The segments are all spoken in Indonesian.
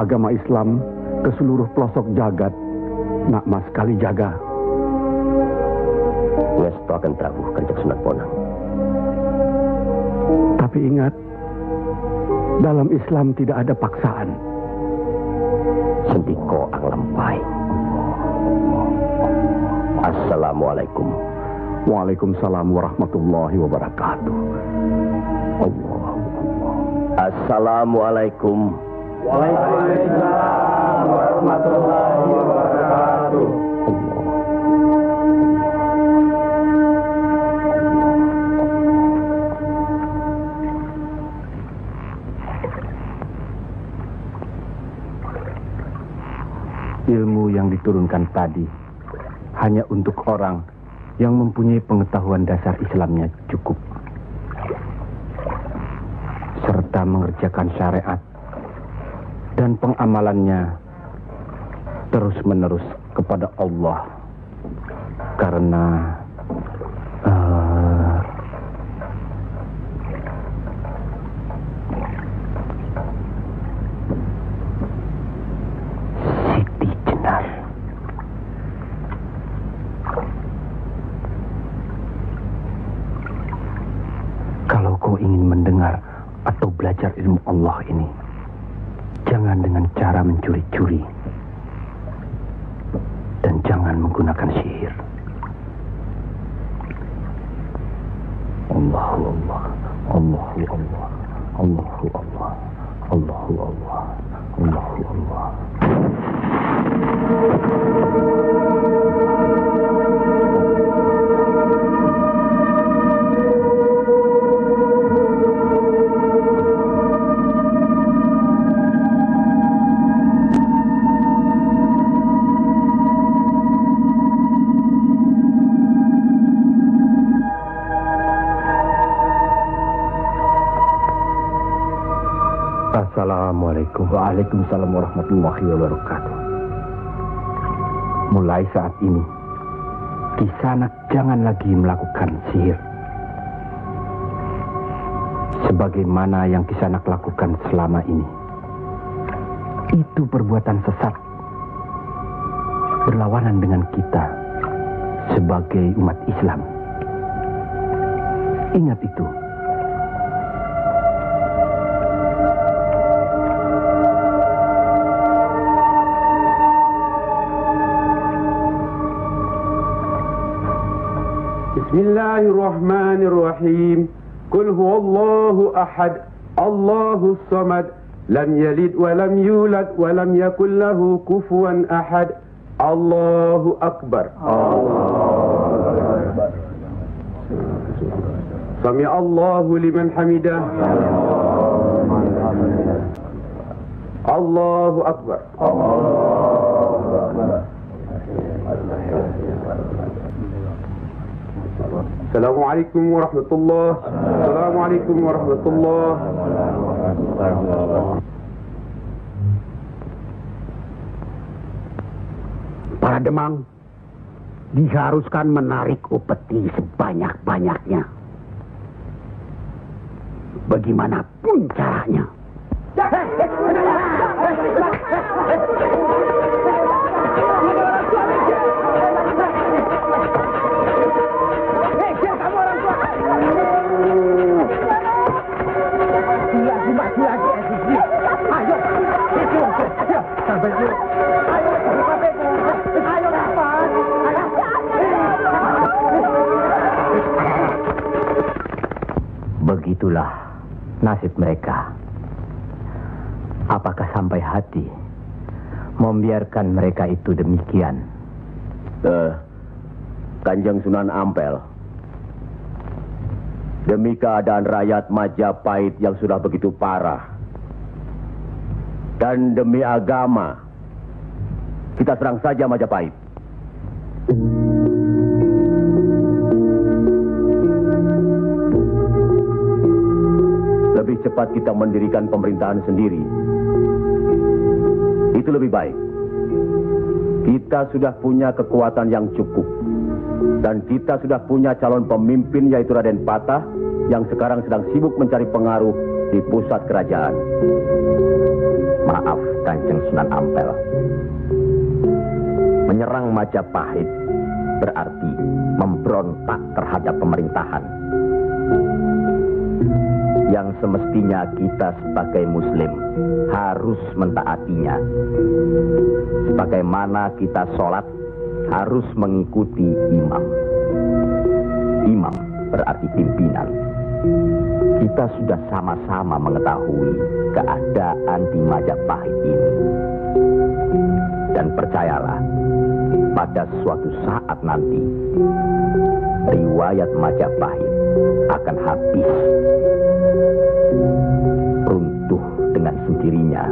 agama Islam ke seluruh pelosok jagat. Nak mas kali jaga. Ngesto akan Prabu Kanjeng Sunan Bonang. Tapi ingat, dalam Islam tidak ada paksaan. Sendiko ang lampai. Assalamualaikum. Waalaikumsalam warahmatullahi wabarakatuh. Allah. Assalamualaikum. Waalaikumsalam warahmatullahi wabarakatuh. Ilmu yang diturunkan tadi hanya untuk orang yang mempunyai pengetahuan dasar Islamnya cukup. Serta mengerjakan syariat dan pengamalannya terus-menerus kepada Allah. Karena eh, Siti Jenar. Kalau kau ingin mendengar atau belajar ilmu Allah ini, jangan dengan cara mencuri-curi. Dan jangan menggunakan sihir. Allahu Allah, Allahu Allah, Allahu Allah, Allahu Allah, Allahu Allah. Assalamualaikum Waalaikumsalam warahmatullahi wabarakatuh. Mulai saat ini Kisanak jangan lagi melakukan sihir. Sebagaimana yang Kisanak lakukan selama ini. Itu perbuatan sesat. Berlawanan dengan kita Sebagai umat Islam. Ingat itu بسم الله الرحمن الرحيم. قل هو الله أحد الله الصمد. لم يلد ولم يولد ولم يكن له كفوا أحد. الله أكبر. سمع الله لمن حمده. الله أكبر. السلام عليكم ورحمة الله السلام عليكم ورحمة الله Para Demang diharuskan menarik upeti sebanyak-banyaknya. Bagaimanapun caranya. Begitulah nasib mereka. Apakah sampai hati membiarkan mereka itu demikian? Eh, Kanjeng Sunan Ampel. Demi keadaan rakyat Majapahit yang sudah begitu parah. Dan demi agama, kita serang saja Majapahit. Lebih cepat kita mendirikan pemerintahan sendiri. Itu lebih baik. Kita sudah punya kekuatan yang cukup. Dan kita sudah punya calon pemimpin yaitu Raden Patah yang sekarang sedang sibuk mencari pengaruh di pusat kerajaan. Maaf, Kanjeng Sunan Ampel. Menyerang Majapahit berarti memberontak terhadap pemerintahan. Yang semestinya kita sebagai muslim harus mentaatinya. Sebagaimana kita sholat harus mengikuti imam. Imam berarti pimpinan. Kita sudah sama-sama mengetahui keadaan di Majapahit ini. Dan percayalah, pada suatu saat nanti, riwayat Majapahit akan habis. Runtuh dengan sendirinya.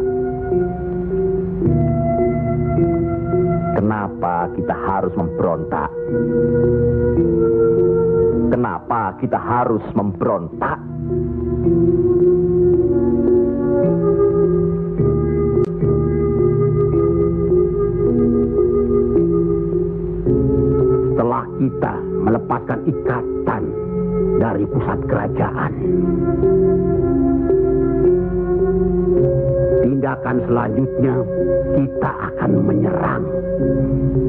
Kenapa kita harus memberontak? Kenapa kita harus memberontak? Setelah kita melepaskan ikatan dari pusat kerajaan. Tindakan selanjutnya kita akan menyerang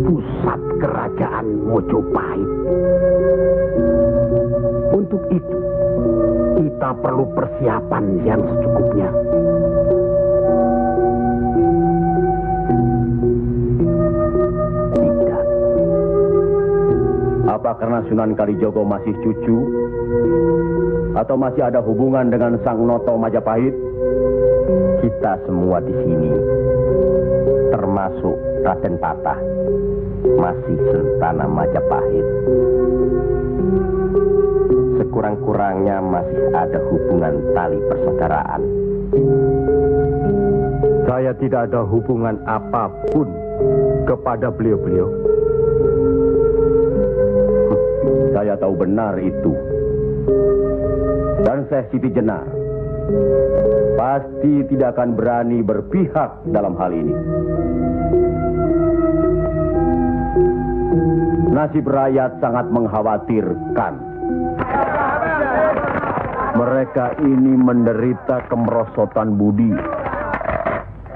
pusat kerajaan Mojopahit. Untuk itu, kita perlu persiapan yang secukupnya. Tidak. Apa karena Sunan Kalijogo masih cucu? Atau masih ada hubungan dengan Sang Noto Majapahit? Kita semua di sini, termasuk Raden Patah, masih sentana Majapahit. Sekurang-kurangnya masih ada hubungan tali persaudaraan. Saya tidak ada hubungan apa pun kepada beliau-beliau. Saya tahu benar itu. Dan Syekh Siti Jenar pasti tidak akan berani berpihak dalam hal ini. Nasib rakyat sangat mengkhawatirkan. Mereka ini menderita kemerosotan budi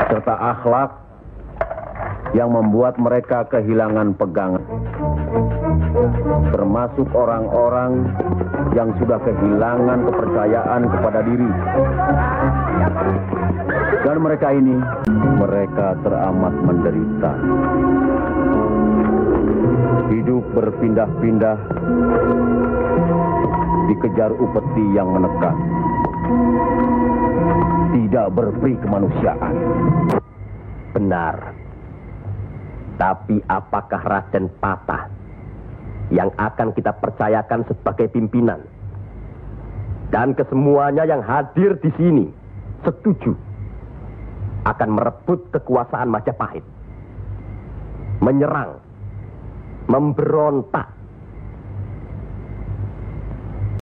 serta akhlak yang membuat mereka kehilangan pegangan. Termasuk orang-orang yang sudah kehilangan kepercayaan kepada diri. Dan mereka ini, mereka teramat menderita. Hidup berpindah-pindah, dikejar upeti yang menekan. Tidak berperi kemanusiaan. Benar. Tapi apakah Raden Patah yang akan kita percayakan sebagai pimpinan? Dan kesemuanya yang hadir di sini setuju akan merebut kekuasaan Majapahit. Menyerang, memberontak,